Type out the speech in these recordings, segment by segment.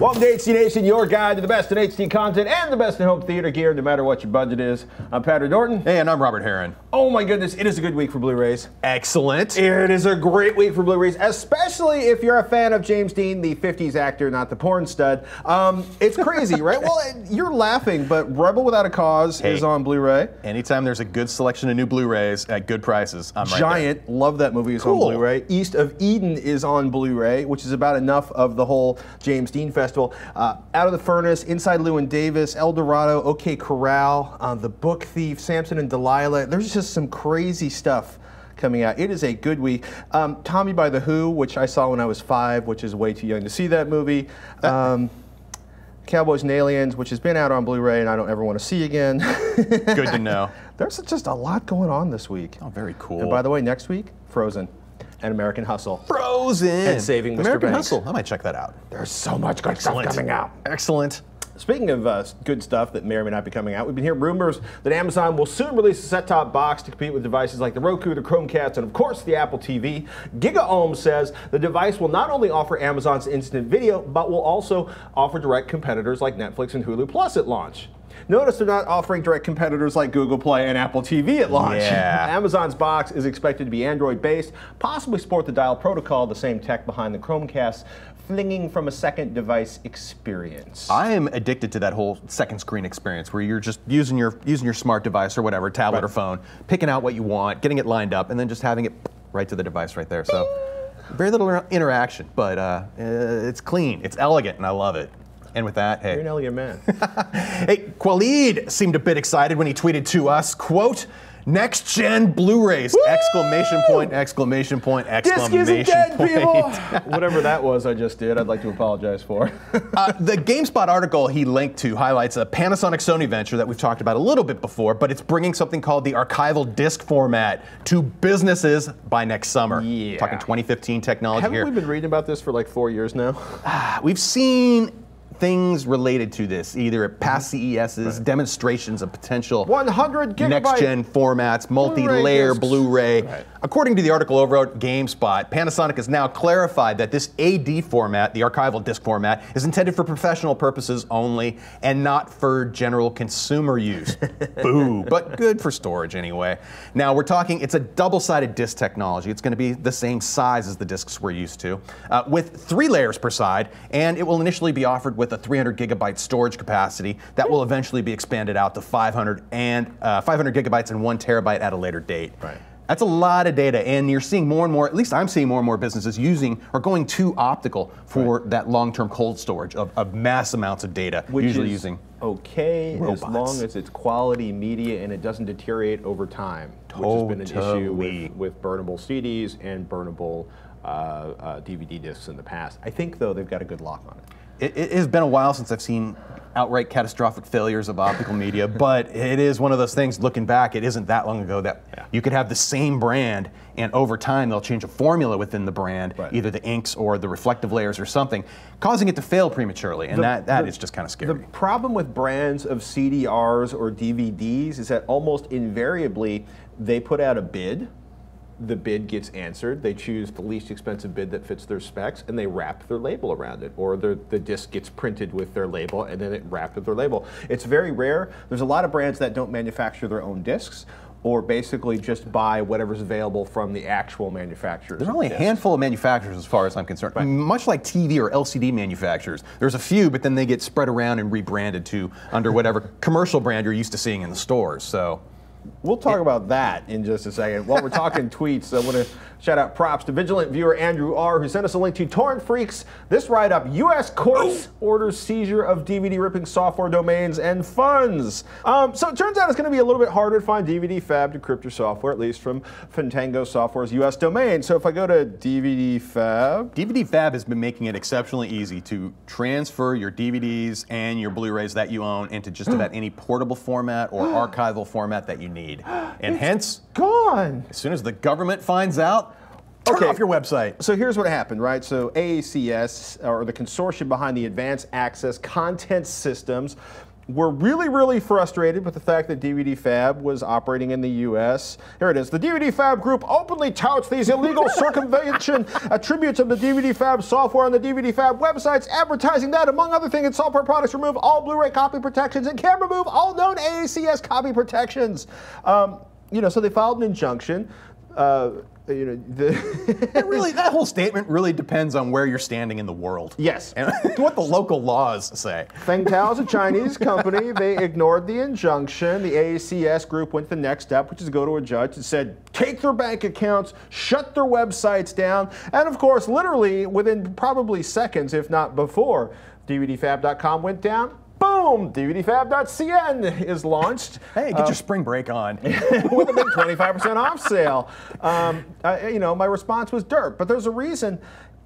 Welcome to HD Nation, your guide to the best in HD content and the best in home theater gear, no matter what your budget is. I'm Patrick Norton. Hey, and I'm Robert Heron. Oh my goodness, it is a good week for Blu-rays. Excellent. It is a great week for Blu-rays, especially if you're a fan of James Dean, the 50s actor, not the porn stud. Um, it's crazy, right? Well, you're laughing, but Rebel Without a Cause Hey. is on Blu-ray. Anytime there's a good selection of new Blu-rays at good prices, I'm right Giant, love that movie is Cool. on Blu-ray. East of Eden is on Blu-ray, which is about enough of the whole James Dean Festival. Uh, Out of the Furnace, Inside Llewyn Davis, El Dorado, OK Corral, uh, The Book Thief, Samson and Delilah. There's just some crazy stuff coming out. It is a good week. Um, Tommy by the Who, which I saw when I was five, which is way too young to see that movie. Um, Cowboys and Aliens, which has been out on Blu-ray and I don't ever want to see again. Good to know. There's just a lot going on this week. Oh, very cool. And by the way, next week, Frozen and American Hustle. Frozen. And Saving Mr. American Banks. Hustle. I might check that out. There's so much good stuff coming out. Excellent. Speaking of uh, good stuff that may or may not be coming out, we've been hearing rumors that Amazon will soon release a set-top box to compete with devices like the Roku, the Chromecast, and of course the Apple TV. GigaOM says the device will not only offer Amazon's instant video, but will also offer direct competitors like Netflix and Hulu Plus at launch. Notice they're not offering direct competitors like Google Play and Apple TV at launch. Yeah. Amazon's box is expected to be Android based, possibly support the dial protocol, the same tech behind the Chromecast, flinging from a second device experience. I am addicted to that whole second screen experience where you're just using your using your smart device or whatever, tablet Right. or phone, picking out what you want, getting it lined up, and then just having it right to the device right there. So very little interaction, but uh, uh, it's clean, it's elegant, and I love it. And with that, hey, You're an elegant man. Hey, Khalid seemed a bit excited when he tweeted to us, quote, next gen Blu-rays, exclamation point, exclamation point, Disc exclamation isn't dead, point. people! Whatever that was I just did, I'd like to apologize for. Uh, the GameSpot article he linked to highlights a Panasonic Sony venture that we've talked about a little bit before, but it's bringing something called the archival disc format to businesses by next summer. Yeah. Talking 2015 technology Haven't here. we been reading about this for like four years now? We've seen things related to this, either at past CESs, demonstrations of potential 100 gigabyte next-gen formats, multi-layer. Blu-ray. Right. According to the article over at GameSpot, Panasonic has now clarified that this AD format, the archival disc format, is intended for professional purposes only and not for general consumer use. Boo, but good for storage anyway. Now we're talking, it's a double-sided disc technology. It's going to be the same size as the discs we're used to, uh, with three layers per side, and it will initially be offered with a 300 gigabyte storage capacity that will eventually be expanded out to 500 and uh, 500 gigabytes and one terabyte at a later date. Right. That's a lot of data, and you're seeing more and more. At least I'm seeing more and more businesses using or going to optical for that long-term cold storage of, of mass amounts of data. Which usually is using okay as long as it's quality media and it doesn't deteriorate over time, which has been an issue with, with burnable CDs and burnable uh, uh, DVD discs in the past. I think though they've got a good lock on it. It, it has been a while since I've seen outright catastrophic failures of optical media, but it is one of those things. Looking back, it isn't that long ago that Yeah. you could have the same brand, and over time they'll change a formula within the brand, Right. either the inks or the reflective layers or something, causing it to fail prematurely, and that, that the- is just kind of scary. The problem with brands of CDRs or DVDs is that almost invariably they put out a bid. The bid gets answered. They choose the least expensive bid that fits their specs, and they wrap their label around it. Or the, the disc gets printed with their label, and then it wrapped with their label. It's very rare. There's a lot of brands that don't manufacture their own discs, or basically just buy whatever's available from the actual manufacturers. There's only a handful of manufacturers, as far as I'm concerned. Much like TV or LCD manufacturers, there's a few, but then they get spread around and rebranded to under whatever commercial brand you're used to seeing in the stores. So We'll talk about that in just a second. While we're talking tweets, I want to shout out props to vigilant viewer Andrew R, who sent us a link to Torrent Freaks. This write up U.S. courts orders seizure of DVD ripping software domains and funds. Um, so it turns out it's going to be a little bit harder to find DVD Fab decryptor software, at least from Fengtao Software's U.S. domain. So if I go to DVD Fab, DVD Fab has been making it exceptionally easy to transfer your DVDs and your Blu-rays that you own into just about any portable format or archival format that you need. And hence, gone. as soon as the government finds out, turn Okay. off your website. So here's what happened, right? So AACS, or the consortium behind the Advanced Access Content Systems, were really, really frustrated with the fact that DVD Fab was operating in the U.S. Here it is. The DVD Fab Group openly touts these illegal circumvention attributes of the DVD Fab software on the DVD Fab websites, advertising that, among other things, its software products remove all Blu-ray copy protections and can remove all known AACS copy protections. Um, you know, so they filed an injunction. Uh, Uh, you know, the really, that whole statement really depends on where you're standing in the world. Yes. And what the local laws say. Fengtao is a Chinese company. They ignored the injunction. The AACS group went the next step, which is to go to a judge and said, take their bank accounts, shut their websites down. And of course, literally within probably seconds, if not before, DVDFab.com went down. Boom! DVDFab.cn is launched. Hey, get your spring break on. with a big 25% off sale. Um, uh, you know, my response was dirt, but there's a reason.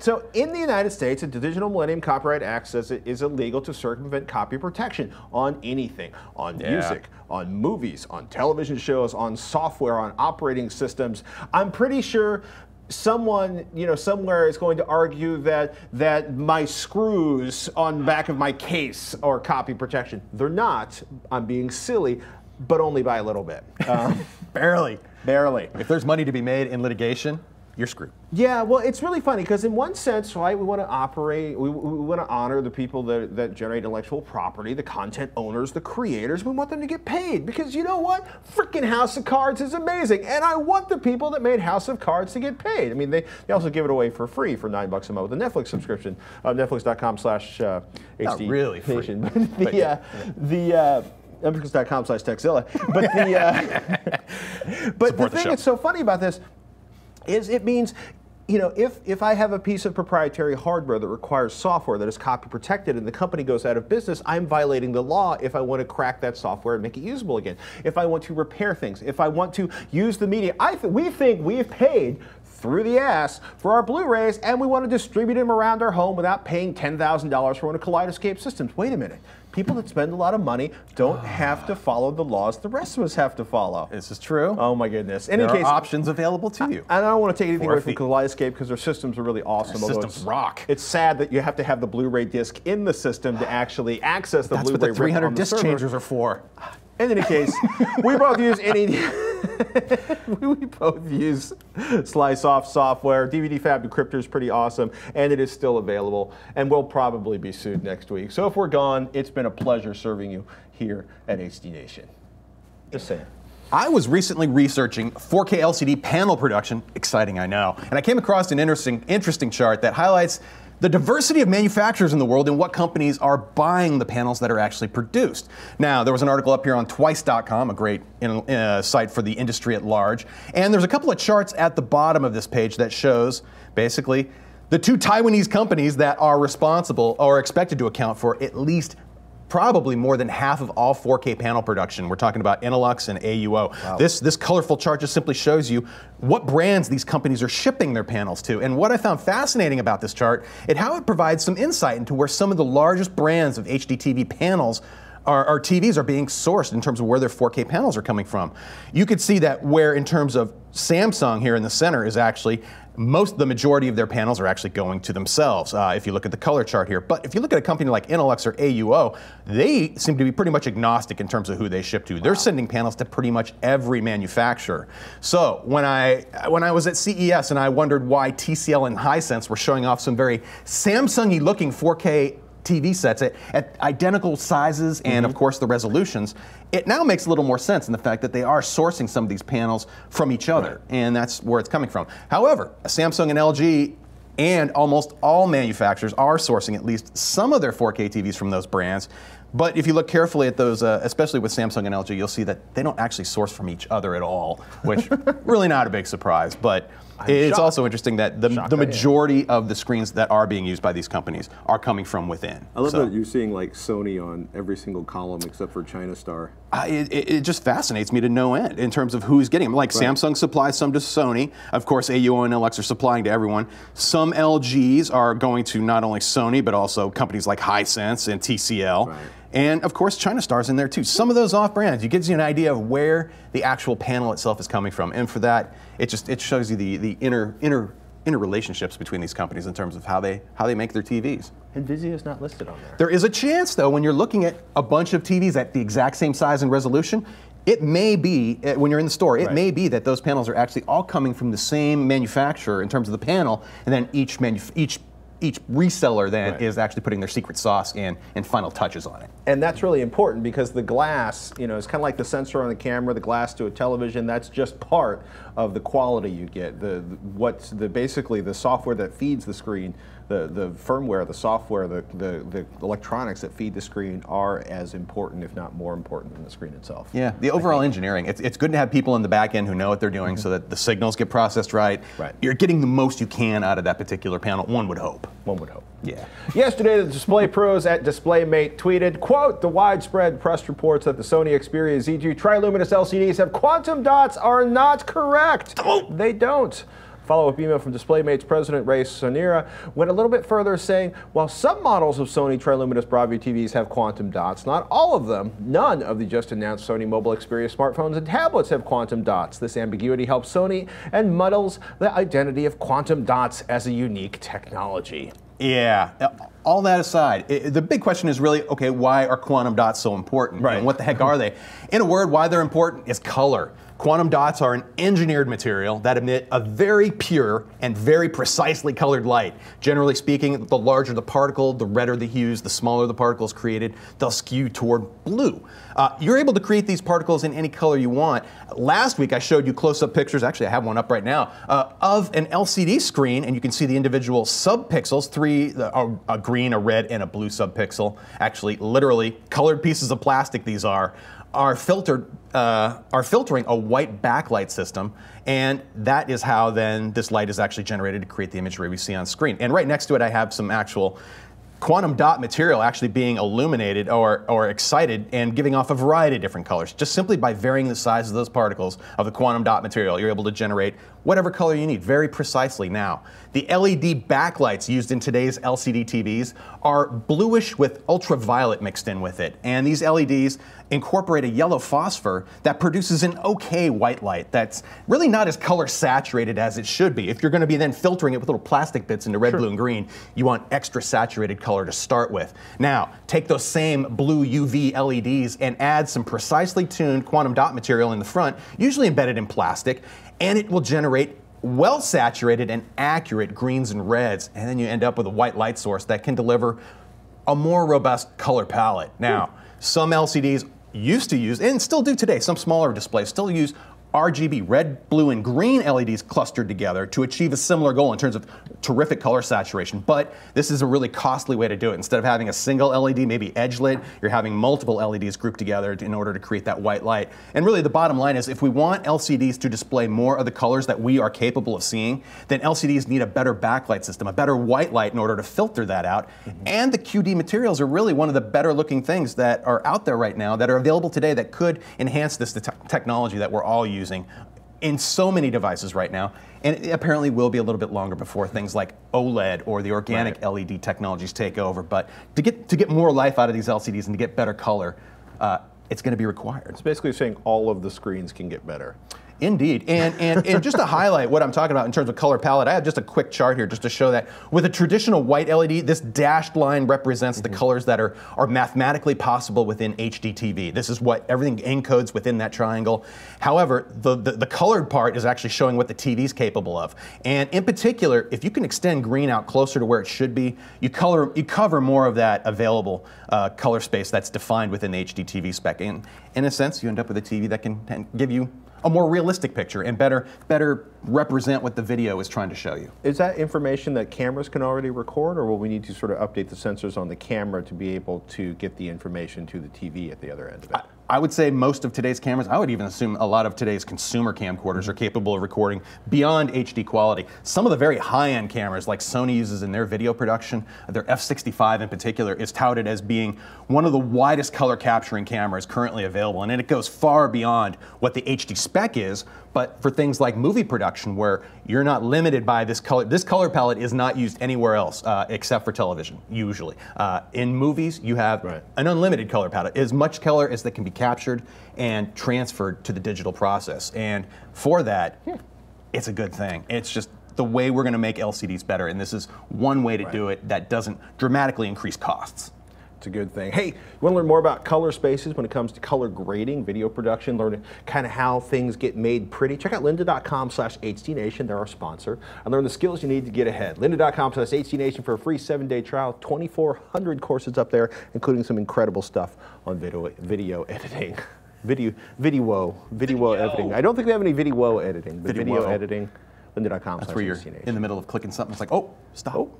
So, in the United States, the Digital Millennium Copyright Act says it is illegal to circumvent copy protection on anything, on Yeah. music, on movies, on television shows, on software, on operating systems. I'm pretty sure someone you know somewhere is going to argue that that my screws on back of my case are copy protection. They're not. I'm being silly but only by a little bit. Um, Barely. barely. If there's money to be made in litigation, you're screwed. yeah well it's really funny because in one sense right we want to operate we, we want to honor the people that, that generate intellectual property the content owners the creators. We want them to get paid because you know what? Freaking house of cards is amazing and i want the people that made house of cards to get paid. I mean they, they also give it away for free for nine bucks a month with a netflix subscription uh, netflix.com slash uh, HD really free, but but the, yeah, uh, the uh, netflix.com slash tekzilla but the uh, but Support the the thing show. that's so funny about this is it means you know if if i have a piece of proprietary hardware that requires software that is copy protected and the company goes out of business i'm violating the law if i want to crack that software and make it usable again if i want to repair things if i want to use the media i th- we think we've paid through the ass for our Blu-rays, and we want to distribute them around our home without paying $10,000 for one of Kaleidoscape systems. Wait a minute. People that spend a lot of money don't have to follow the laws the rest of us have to follow. This is true. Oh my goodness. In there any are case, options available to you. and I don't want to take anything away from. Kaleidoscape because their systems are really awesome. Their systems it's, rock. It's sad that you have to have the Blu-ray disc in the system to actually access the That's what Blu-ray the 300 on the disc server. changers are for. In any case, we both use any. we both use SlySoft software. DVD Fab Decryptor is pretty awesome, and it is still available. And we'll probably be sued next week. So if we're gone, it's been a pleasure serving you here at HD Nation. Just saying. I was recently researching 4K LCD panel production, exciting I know, and I came across an interesting, interesting chart that highlights the diversity of manufacturers in the world and what companies are buying the panels that are actually produced. Now, there was an article up here on twice.com, a great uh, site for the industry at large, and there's a couple of charts at the bottom of this page that shows basically the two Taiwanese companies that are responsible or expected to account for at least probably more than half of all 4K panel production. We're talking about Innolux and AUO. This this colorful chart just simply shows you what brands these companies are shipping their panels to. And what I found fascinating about this chart is how it provides some insight into where some of the largest brands of HDTV panels our, our TVs are being sourced in terms of where their 4K panels are coming from. You could see that where, in terms of Samsung here in the center, is actually most the majority of their panels are actually going to themselves. Uh, if you look at the color chart here, but if you look at a company like Innolux or AUO, they seem to be pretty much agnostic in terms of who they ship to. They're sending panels to pretty much every manufacturer. So when I when I was at CES and I wondered why TCL and Hisense were showing off some very Samsung-y looking 4K TV sets at, at identical sizes and, of mm-hmm. course, the resolutions, it now makes a little more sense in the fact that they are sourcing some of these panels from each other, and that's where it's coming from. However, Samsung and LG and almost all manufacturers are sourcing at least some of their 4K TVs from those brands. But if you look carefully at those, uh, especially with Samsung and LG, you'll see that they don't actually source from each other at all, which really not a big surprise. But it's shocked. also interesting that the, the I am. majority of the screens that are being used by these companies are coming from within. I love So, that you're seeing like Sony on every single column except for China Star. I- it, it it just fascinates me to no end in terms of who's getting them. Like Samsung supplies some to Sony. Of course, AUO and LX are supplying to everyone. Some LGs are going to not only Sony, but also companies like Hisense and TCL. Right. And of course, China Star's in there too. Some of those off brands, it gives you an idea of where the actual panel itself is coming from. And for that, it just it shows you the, the inner inner interrelationships between these companies in terms of how they how they make their TVs. And Vizio's not listed on there. There is a chance, though, when you're looking at a bunch of TVs at the exact same size and resolution, it may be, uh, when you're in the store, it Right. may be that those panels are actually all coming from the same manufacturer in terms of the panel, and then each manuf- each each reseller then Right. is actually putting their secret sauce in and final touches on it. And that's really important because the glass, you know, it's kind of like the sensor on the camera, the glass to a television. That's just part of the quality you get. The, the what's the basically the software that feeds the screen, the the firmware, the software, the, the the electronics that feed the screen are as important, if not more important, than the screen itself. Yeah, the overall engineering. It's, it's good to have people in the back end who know what they're doing mm-hmm. so that the signals get processed right. Right. You're getting the most you can out of that particular panel, one would hope. One would hope. Yeah. Yesterday, the display pros at DisplayMate tweeted, quote, the widespread press reports that the Sony Xperia Z2 triluminous LCDs have quantum dots are not correct. They don't. Follow-up email from DisplayMate's president, Ray Soneira, went a little bit further saying, while some models of Sony triluminous Bravia TVs have quantum dots, not all of them, none of the just announced Sony mobile Xperia smartphones and tablets have quantum dots. This ambiguity helps Sony and muddles the identity of quantum dots as a unique technology. Yeah. Uh, All that aside, i the big question is really okay, why are quantum dots so important? Right. And what the heck are they? In a word, why they're important is color. Quantum dots are an engineered material that emit a very pure and very precisely colored light. Generally speaking, the larger the particle, the redder the hues, the smaller the particles created, they'll skew toward blue. Uh, you're able to create these particles in any color you want. Last week, I showed you close-up pictures. Actually, I have one up right now uh, of an LCD screen, and you can see the individual subpixels: three, a, a green, a red, and a blue subpixel. Actually, literally colored pieces of plastic. These are are filtered uh, are filtering a white backlight system, and that is how then this light is actually generated to create the imagery we see on screen. And right next to it, I have some actual quantum dot material actually being illuminated or, or excited and giving off a variety of different colors. Just simply by varying the size of those particles of the quantum dot material, you're able to generate whatever color you need very precisely now. The LED backlights used in today's LCD TVs are bluish with ultraviolet mixed in with it. And these LEDs incorporate a yellow phosphor that produces an okay white light that's really not as color saturated as it should be. If you're going to be then filtering it with little plastic bits into red, blue, and green, you want extra saturated color to start with. Now, take those same blue UV LEDs and add some precisely tuned quantum dot material in the front, usually embedded in plastic, and it will generate well saturated and accurate greens and reds. And then you end up with a white light source that can deliver a more robust color palette. Now, some LCDs used to use, and still do today, some smaller displays still use RGB, red, blue, and green LEDs clustered together to achieve a similar goal in terms of terrific color saturation. But this is a really costly way to do it. Instead of having a single LED, maybe edge lit, you're having multiple LEDs grouped together in order to create that white light. And really, the bottom line is if we want LCDs to display more of the colors that we are capable of seeing, then LCDs need a better backlight system, a better white light in order to filter that out. Mm-hmm. And the QD materials are really one of the better looking things that are out there right now that are available today that could enhance this te- technology that we're all using in so many devices right now. And it apparently will be a little bit longer before things like OLED or the organic LED technologies take over. But to get to get more life out of these LCDs and to get better color, uh, it's going to be required. It's basically saying all of the screens can get better. Indeed, and, and and just to highlight what I'm talking about in terms of color palette, I have just a quick chart here just to show that with a traditional white LED, this dashed line represents the colors that are are mathematically possible within HDTV. This is what everything encodes within that triangle. However, the, the the colored part is actually showing what the TV is capable of, and in particular, if you can extend green out closer to where it should be, you color you cover more of that available uh, color space that's defined within the HDTV spec. And in a sense, you end up with a TV that can give you a more realistic picture and better better represent what the video is trying to show you. Is that information that cameras can already record, or will we need to sort of update the sensors on the camera to be able to get the information to the TV at the other end of it? I would say most of today's cameras, I would even assume a lot of today's consumer camcorders are capable of recording beyond HD quality. Some of the very high end cameras, like Sony uses in their video production, their F65 in particular, is touted as being one of the widest color capturing cameras currently available. And it goes far beyond what the HD spec is, but for things like movie production, where you're not limited by this color, this color palette is not used anywhere else uh, except for television, usually. Uh, in movies, you have Right. an unlimited color palette, as much color as that can be captured and transferred to the digital process. And for that, it's a good thing. It's just the way we're going to make LCDs better. And this is one way to do it that doesn't dramatically increase costs. A good thing. Hey, you want to learn more about color spaces when it comes to color grading, video production, learn kind of how things get made pretty? Check out lynda.com slash hdnation. They're our sponsor. And learn the skills you need to get ahead. lynda.com slash hdnation for a free seven-day trial. 2,400 courses up there, including some incredible stuff on video, video editing. Video, video, video, editing. I don't think they have any video editing, but video, Video. editing. Lynda.com That's slash where you're hdnation. in the middle of clicking something. It's like, oh, stop. Oh.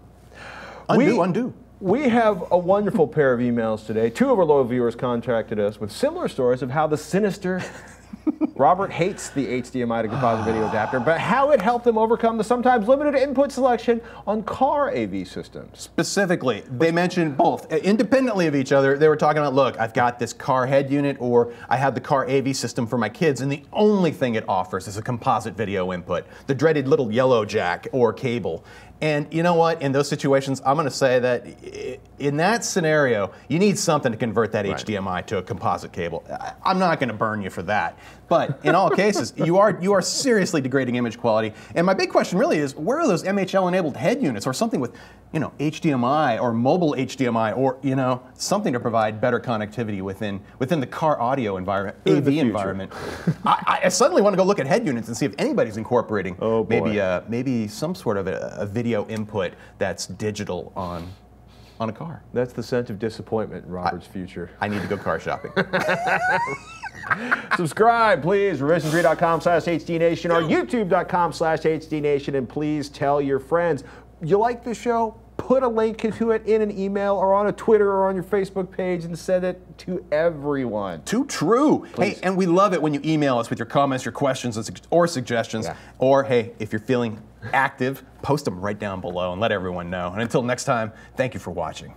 Undo, We- undo. We have a wonderful pair of emails today. Two of our loyal viewers contacted us with similar stories of how the sinister Robert hates the HDMI to composite video adapter, but how it helped him overcome the sometimes limited input selection on car AV systems. Specifically, they mentioned both uh, independently of each other. They were talking about, look, I've got this car head unit, or I have the car AV system for my kids, and the only thing it offers is a composite video input, the dreaded little yellow jack or cable. And you know what? In those situations, I'm going to say that in that scenario, you need something to convert that HDMI to a composite cable. I'm not going to burn you for that. But in all cases, you are you are seriously degrading image quality. And my big question really is, where are those MHL-enabled head units, or something with, you know, HDMI or mobile HDMI, or you know, something to provide better connectivity within within the car audio environment, In AV environment? I, I suddenly want to go look at head units and see if anybody's incorporating Oh, maybe uh, maybe some sort of a, a video input that's digital on on a car. That's the sense of disappointment in Robert's future. I need to go car shopping. Subscribe, please. Revision3.com slash HDNation or YouTube.com slash HDNation. And please tell your friends. You like the show? Put a link to it in an email or on a Twitter or on your Facebook page and send it to everyone. Too true. Hey, and we love it when you email us with your comments, your questions, or suggestions. Yeah. Or hey, if you're feeling active, post them right down below and let everyone know. And until next time, thank you for watching.